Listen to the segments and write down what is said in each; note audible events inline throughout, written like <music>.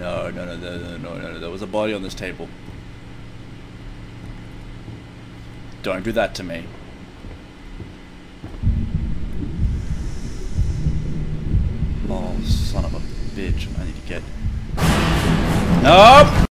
No, no, no, no, no, no, no, there was a body on this table. Don't do that to me. Oh, son of a bitch. I need to get... Nope!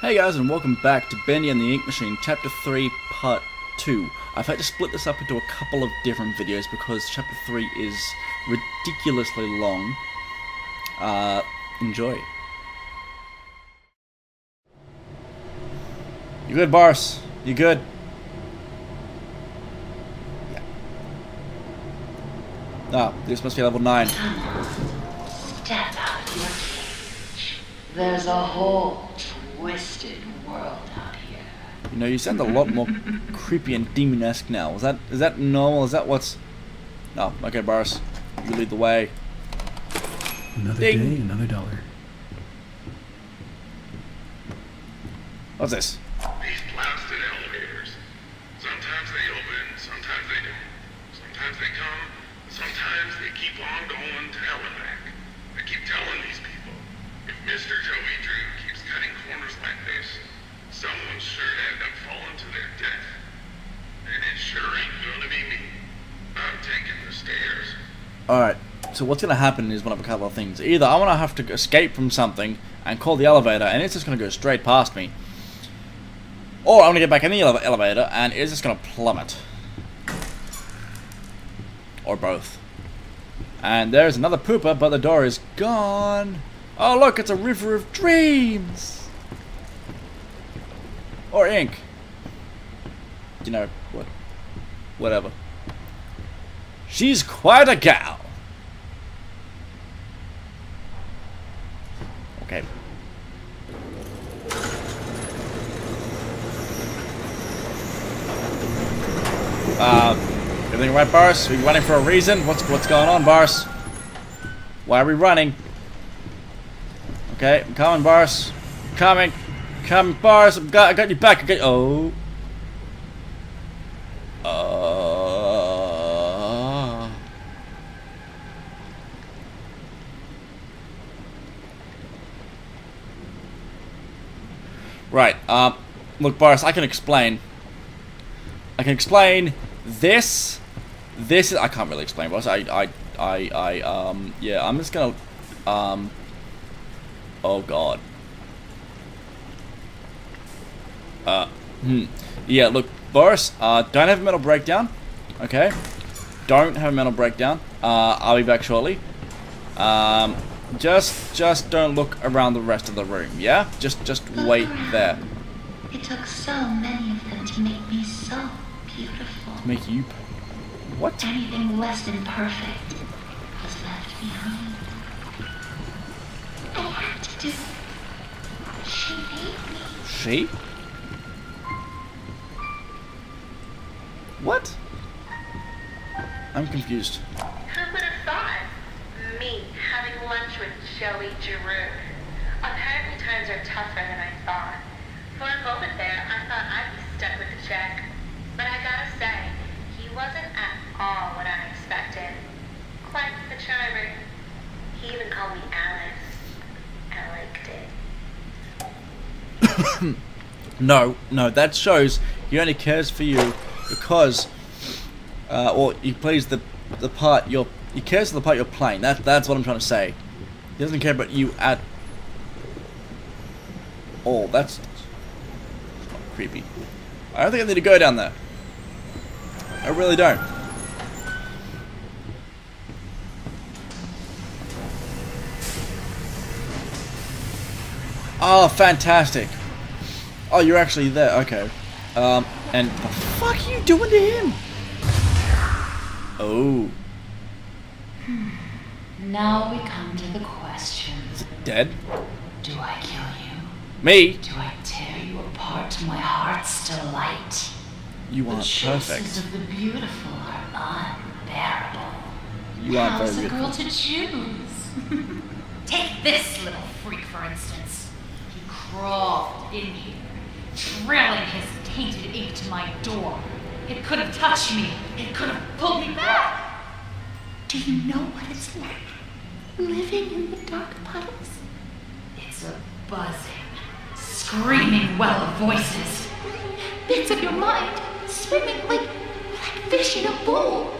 Hey guys and welcome back to Bendy and the Ink Machine Chapter 3 Part 2. I've had to split this up into a couple of different videos because Chapter 3 is ridiculously long. Uh, enjoy. You good, Bars? You good? Yeah. Ah, this must be level 9. Step out your cage. There's a whole twisted world out here. You know, you sound a lot more creepy and demon-esque now. Is that is that normal? Is that what's... No, okay, Boris. You lead the way. Another Ding. day, another dollar. What's this? These blasted elevators. Sometimes they open, sometimes they don't. Sometimes they come, sometimes they keep on going to hell and back. I keep telling these people, if Mr. Joey Drew keeps cutting corners like this, someone's sure to end up falling to their death. And it sure ain't gonna be me. I'm taking the stairs. Alright, so what's going to happen is one of a couple of things. Either I'm going to have to escape from something and call the elevator and it's just going to go straight past me. Or I'm going to get back in the ele elevator and it's just going to plummet. Or both. And there's another pooper, but the door is gone. Oh look, it's a river of dreams! Or ink. You know, what? Whatever. She's quite a gal. Okay. Uh, everything right, Bars? We running for a reason? What's what's going on, Bars? Why are we running? Okay, I'm coming, Bars. Coming, coming, Bars. I got, I got you back. I got oh. Uh, right. Um. Look, Boris. I can explain. I can explain this. This is. I can't really explain, Boris. I. I. I. I. Um. Yeah. I'm just gonna. Um. Oh God. Uh. Hmm. Yeah. Look, Boris. Uh. Don't have a mental breakdown. Okay. Don't have a mental breakdown. Uh. I'll be back shortly. Um. Just. Just don't look around the rest of the room. Yeah. Just. Just wait there. It took so many of them to make me so beautiful. To make you. What? Anything less than perfect was left behind. I had to do. She made me. She? What? I'm confused. Who would have thought? Me having lunch with Joey Drew. Apparently times are tougher than I thought. For a moment there, I thought I'd be stuck with the check. But I gotta say, he wasn't at all what I expected. Quite the charmer. He even called me Alice. I liked it. <coughs> No, no, that shows he only cares for you because, uh, or he plays the the part you're. He cares for the part you're playing. That that's what I'm trying to say. He doesn't care about you at all. That's creepy. I don't think I need to go down there. I really don't. Oh, fantastic. Oh, you're actually there. Okay. Um, and the fuck are you doing to him? Oh. Now we come to the question. Dead? Do I kill you? Me? Do I my heart's delight? You The aren't choices perfect. of the beautiful are unbearable. You aren't How's very a girl to choose? <laughs> Take this little freak, for instance. He crawled in here, trailing his tainted ink to my door. It could have touched me. It could have pulled me back. Do you know what it's like living in the dark puddles? It's a buzzing, screaming well of voices. Bits of your mind swimming like, like fish in a bowl.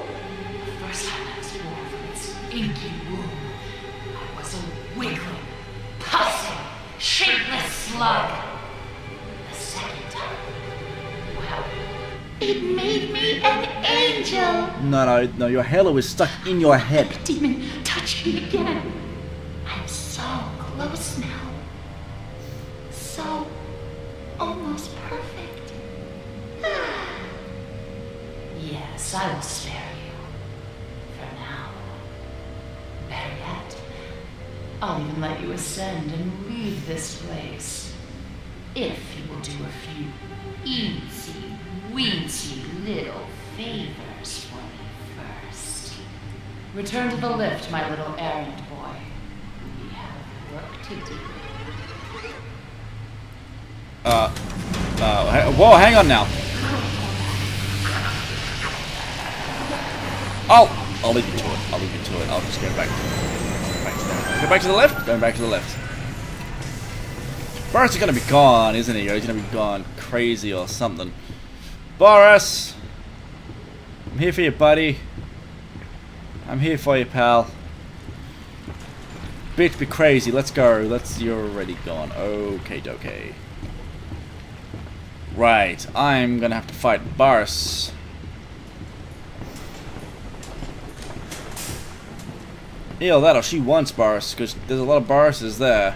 The first time I was born from its inky womb, I was a wiggling, pulsing, shapeless slug. The second time, well, it made me an angel. No, no, no, your halo is stuck in your head. Demon, touch me again. I'm so close now. I will spare you. For now. Better yet, I'll even let you ascend and leave this place. If you will do a few easy, weensy little favors for me first. Return to the lift, my little errand boy. We have work to do. Uh, uh, whoa, hang on now. I'll, I'll leave you to it. I'll leave you to it. I'll just go back. back to the, go back to the left. Going back to the left. Boris is gonna be gone, isn't he? He's gonna be gone crazy or something. Boris, I'm here for you, buddy. I'm here for you, pal. Bitch, be crazy. Let's go. Let's. You're already gone. Okay, okay. Right, I'm gonna have to fight Boris. Either that'll she wants Boris, because there's a lot of Borises there.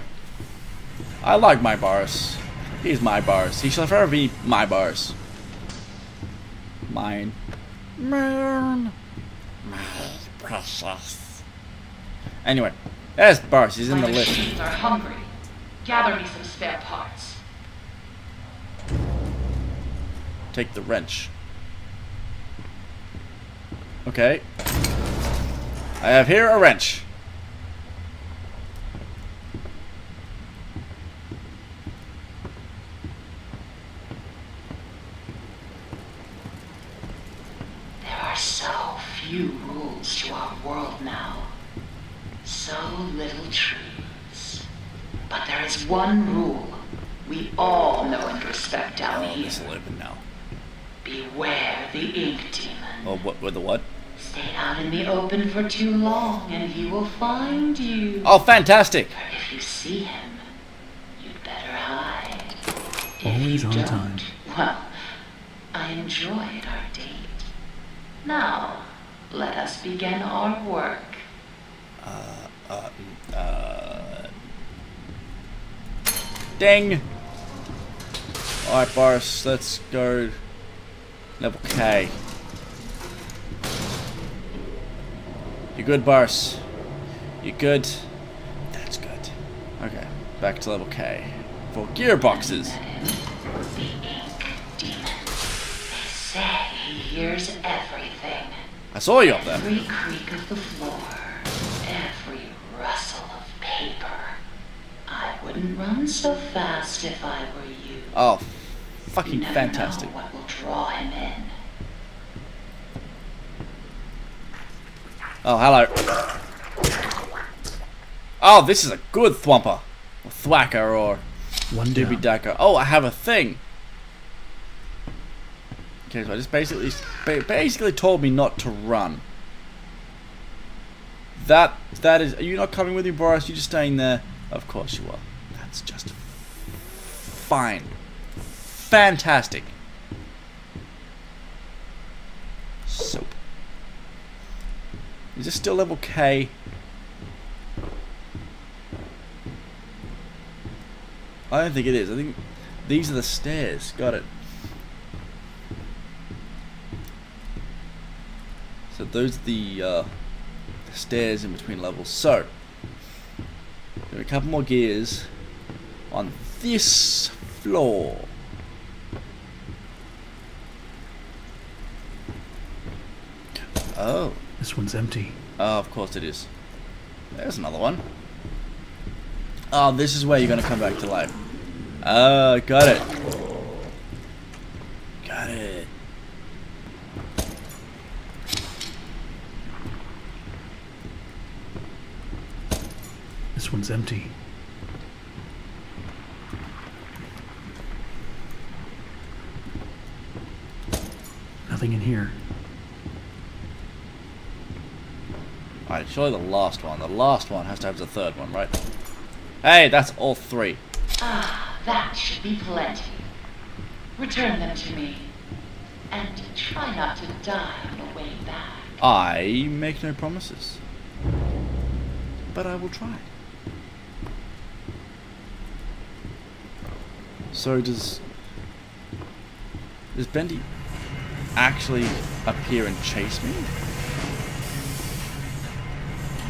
I like my Boris. He's my Boris. He shall forever be my Boris. Mine. Mine. My precious. Anyway, there's Boris. He's in my the list. are hungry. Gather me some spare parts. Take the wrench. Okay. I have here a wrench. There are so few rules to our world now. So little truths. But there is one rule we all know and respect down here. this open now. Beware the ink demon. Oh, what? With the what? Stay out in the open for too long and he will find you. Oh, fantastic! Or if you see him, you'd better hide. If Always you on don't, time. Well, I enjoyed our date. Now, let us begin our work. Uh, uh, ding! Alright, Boris, let's go level K. You good, Bars. You're good? That's good. Okay, back to level K. For gearboxes. The ink demon. They say he hears everything. I saw you up there. Every creak of the floor, every rustle of paper. I wouldn't run so fast if I were you. Oh, You fucking never fantastic. what will draw him in. Oh, hello. Oh, this is a good thwumper. Or thwacker or One doobie dacker. Oh, I have a thing. Okay, so I just basically basically told me not to run. That that is. Are you not coming with me, Boris? You just staying there? Of course you are. That's just fine. Fantastic. Soap. Is this still level K? I don't think it is. I think these are the stairs. Got it. So those are the uh, stairs in between levels. So, there are a couple more gears on this floor. Oh, This one's empty. oh, of course it is. There's another one. Oh, this is where you're gonna come back to life. Oh, got it. Got it. This one's empty. Nothing in here. Alright, surely the last one. The last one has to have the third one, right? Hey, that's all three. Ah, that should be plenty. Return them to me. And try not to die on the way back. I make no promises. But I will try. So does... Does Bendy actually appear and chase me?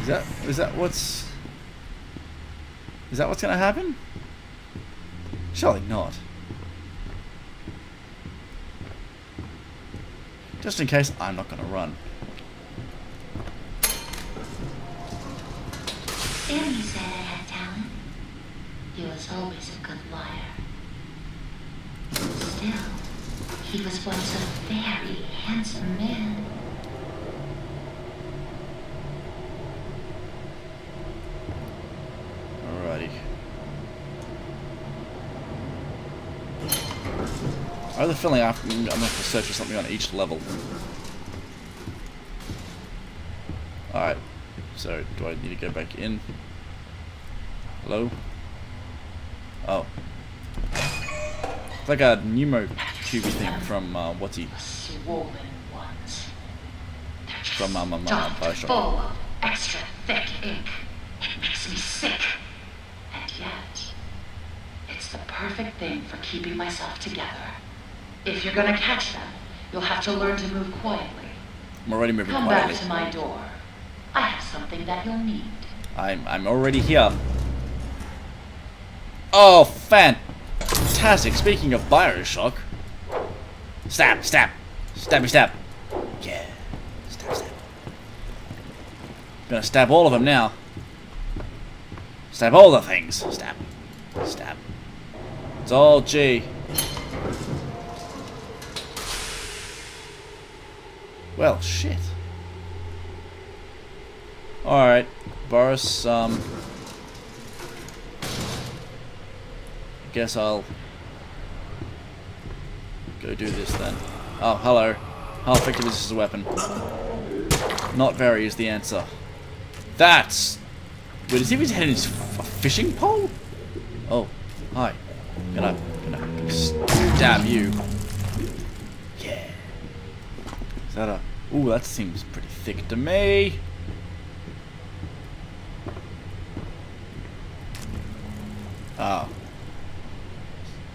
Is that is that what's Is that what's gonna happen? Surely not. Just in case I'm not gonna run. Sammy said I had talent. He was always a good liar. Still, he was once a very handsome man. Alrighty. I have the feeling I I'm going to have to search for something on each level. Alright. So, do I need to go back in? Hello? Oh. It's like a pneumo tubey thing from, uh, what's he? The swollen ones. They're just From, um, um, uh, Bioshock. full of extra thick ink. It makes me sick. And yet, it's the perfect thing for keeping myself together. If you're gonna catch them, you'll have to learn to move quietly. I'm already moving Come back to my door. I have something that you'll need. I'm I'm already here. Oh, fantastic! Speaking of Bioshock, stab, stab, stabby, stab. Yeah, stab, stab. Gonna stab all of them now. Stab all the things. Stab, stab. It's all G. Well, shit. Alright, Boris, um... I guess I'll... Go do this then. Oh, hello. How effective is this as a weapon? Not very is the answer. That's... Wait, does he his head in fishing pole? Oh, hi. Gonna, gonna stab you. Yeah. Is that a... Ooh, that seems pretty thick to me. Oh.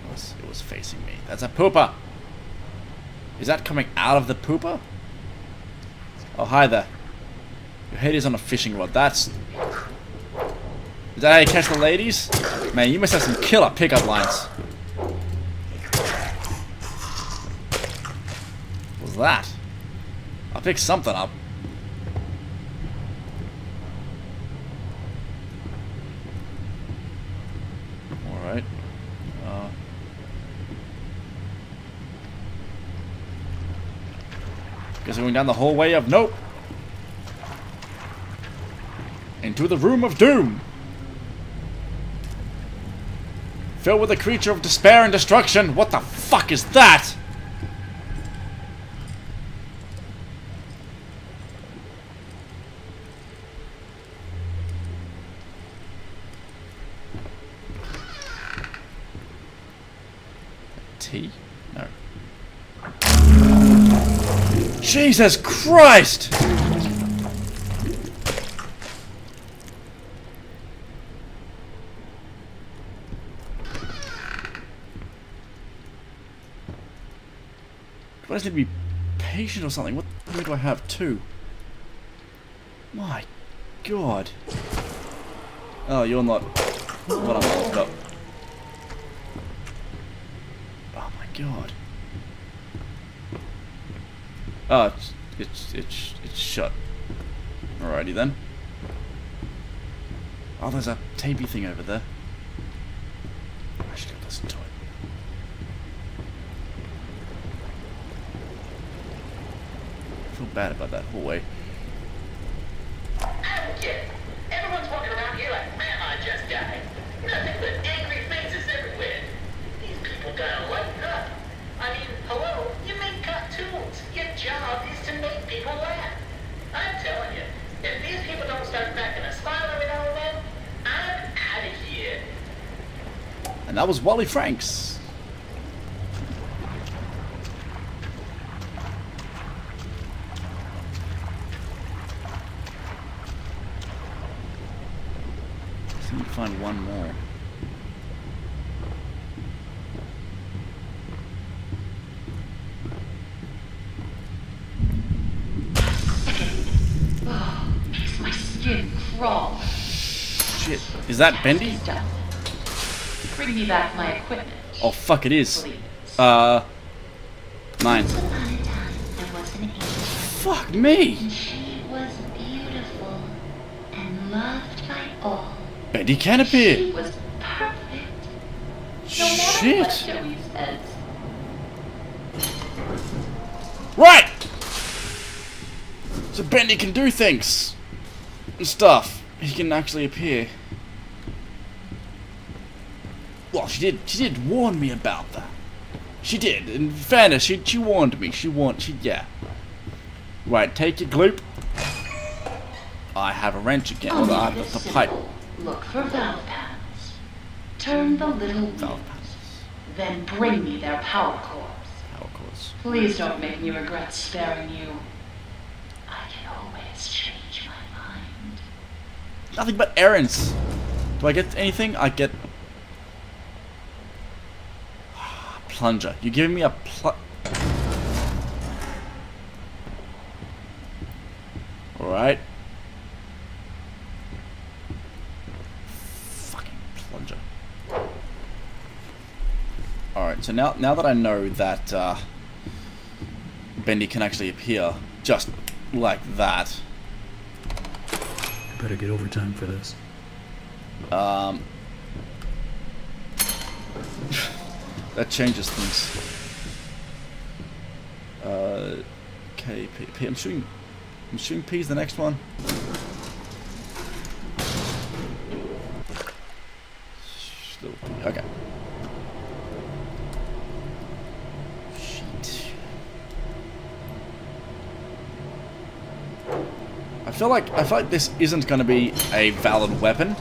It was, it was facing me. That's a pooper! Is that coming out of the pooper? Oh, hi there. Your head is on a fishing rod. That's... Is that how you catch the ladies? Man, you must have some killer pickup lines. What was that? I picked something up. Alright. Uh, guess we're going down the hallway of nope. Into the room of doom. Filled with a creature of despair and destruction. What the fuck is that? T? No. Jesus Christ! I just need to be patient or something? What do I have? Two. My god. Oh, you're not what I'm talking about. Oh my god. Oh, it's, it's, it's, it's shut. Alrighty then. Oh, there's a tapey thing over there. I should go listen to it. I feel bad about that hallway. I don't get it. Everyone's walking around here like, man, I just died. Nothing but angry faces everywhere. These people gotta lighten up. I mean, hello, you make cartoons. Your job is to make people laugh. I'm telling you, if these people don't start cracking a smile every now and then, I'm out of here. And that was Wally Franks. Just need to find one more. Oh, makes my skin crawl. Shit. Is that Bendy? Bring me back my equipment. Oh fuck it is. Please. Uh mine. Once upon a time, there was an angel, Fuck me! and she was beautiful and loved by all. Bendy can appear. She was perfect. No Shit. Right! So Bendy can do things and stuff. He can actually appear. Well, she did. She did warn me about that. She did. In fairness, she she warned me. She warned. She yeah. Right, take your gloop. I have a wrench again. Well, I have the pipe. Look for valve panels. Turn the little Valve wheels. Then bring me their power cores. Power cords. Please don't make me regret sparing you. I can always change my mind. Nothing but errands. Do I get anything? I get plunger. You're giving me a pl. All right. Fucking plunger. All right. So now, now that I know that uh, Bendy can actually appear just like that. I better get overtime for this. Um, that changes things. Uh, okay, P, P, I'm shooting. I'm shooting P's the next one. Okay. Shit. I feel like I feel like this isn't going to be a valid weapon.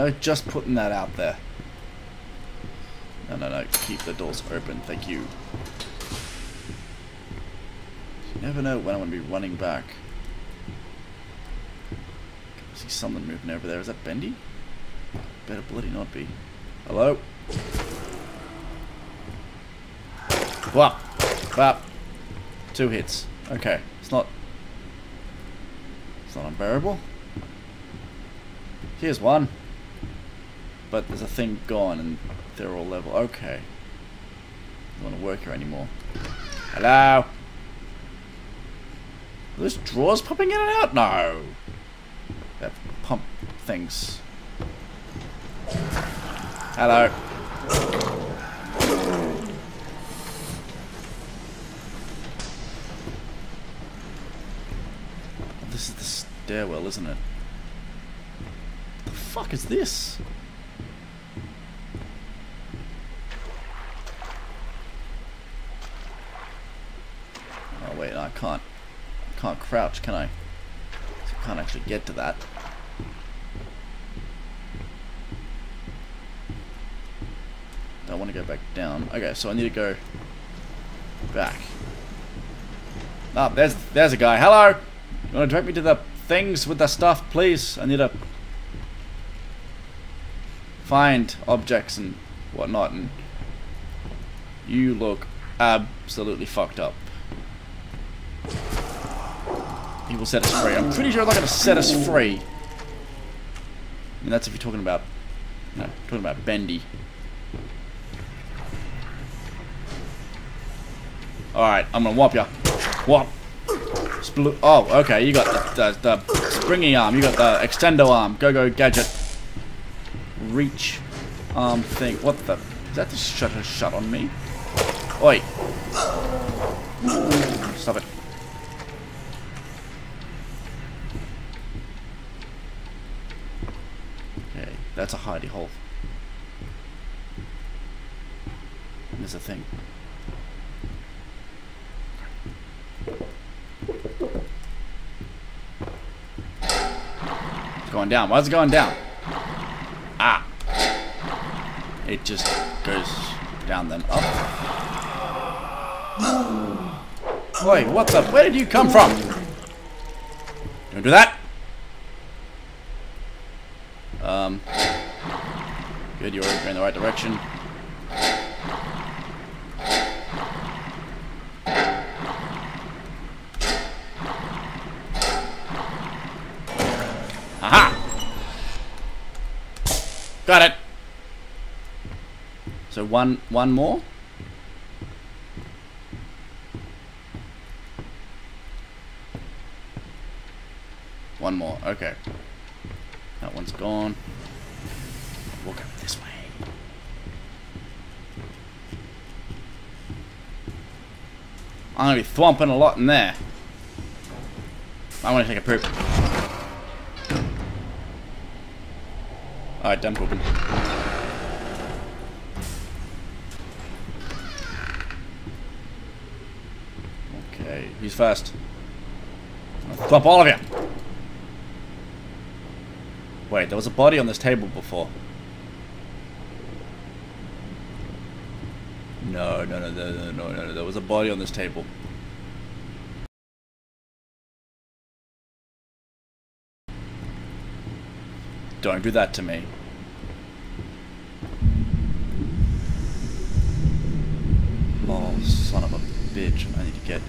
Know, just putting that out there. No, no, no. Keep the doors open. Thank you. You never know when I'm going to be running back. I see something moving over there. Is that Bendy? Better bloody not be. Hello? Whap! Whap! Two hits. Okay. It's not... It's not unbearable. Here's one. But there's a thing gone and they're all level. Okay. I Don't want to work here anymore. Hello? Are those drawers popping in and out? No. They're pump things. Hello. This is the stairwell, isn't it? What the fuck is this? Oh wait, no, I can't. I can't crouch, can I? I can't actually get to that. Don't want to go back down. Okay, so I need to go back. Ah, there's there's a guy. Hello. You want to direct me to the things with the stuff, please? I need to find objects and whatnot and You look absolutely fucked up. He will set us free. I'm pretty sure they're going to set us free. I mean, that's if you're talking about, you know, talking about Bendy. Alright, I'm gonna whop ya. Whop. Splu oh, okay, you got the, the, the springy arm, you got the extendo arm. Go, go, gadget. Reach arm thing. What the? Is that just shut a shut on me? Oi. Stop it. That's a hidey hole. There's a thing. It's going down. Why is it going down? Ah. It just goes down then up. Wait, what the? Where did you come from? Don't do that. Um. Good, you're in the right direction. Aha! Got it. So one one more. One more. Okay. That one's gone. We'll go this way. I'm gonna be thwomping a lot in there. I want to take a poop. Alright, done pooping. Okay, who's first? Thwomp all of you! Wait, there was a body on this table before. No, no, no, no, no, no, no, there was a body on this table. Don't do that to me. Oh, son of a bitch. I need to get...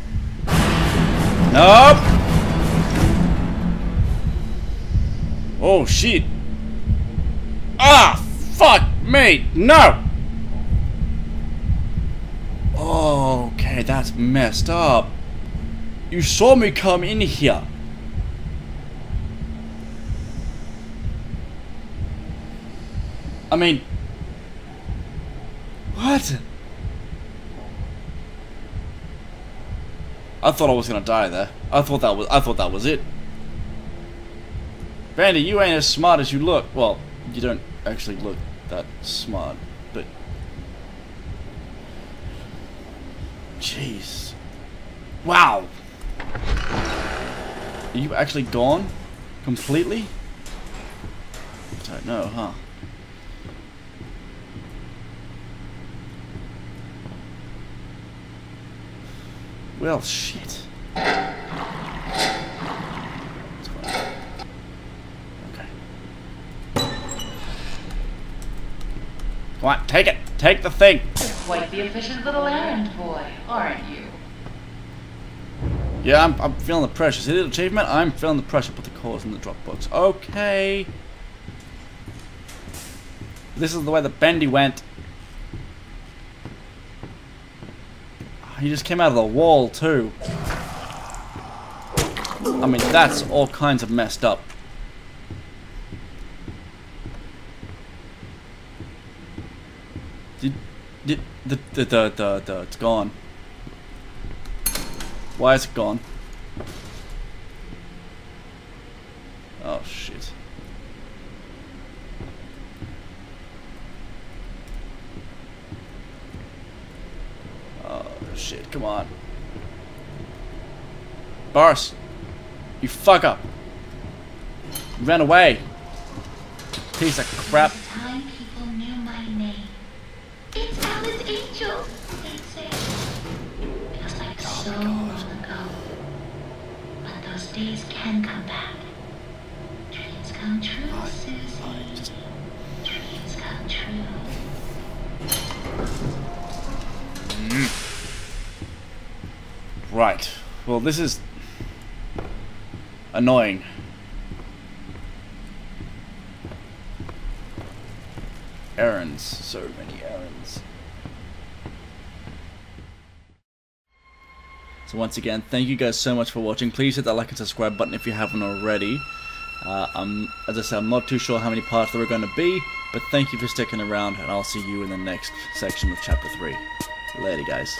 Nope! Oh, shit. Ah, fuck me. No! Oh okay, that's messed up. You saw me come in here. I mean, what? I thought I was gonna die there. I thought that was I thought that was it. Bendy, you ain't as smart as you look. Well, you don't actually look that smart, but jeez, wow. Are you actually gone completely? I don't know, huh? Well, shit. Okay. Come on, take it. Take the thing. Quite the efficient little errand boy, aren't you? Yeah, I'm, I'm feeling the pressure. See the achievement? I'm feeling the pressure. Put the cause in the Dropbox. Okay. This is the way the Bendy went. He just came out of the wall, too. I mean, that's all kinds of messed up. Did, did, the, the, the, the, the, it's gone. Why is it gone? Oh, shit. Oh, shit, come on. Boris! You fuck up! You ran away! Piece of crap. This is annoying. Errands. So many errands. So once again, thank you guys so much for watching. Please hit that like and subscribe button if you haven't already. Uh, I'm, as I said, I'm not too sure how many parts there are going to be, but thank you for sticking around, and I'll see you in the next section of Chapter 3. Later, guys.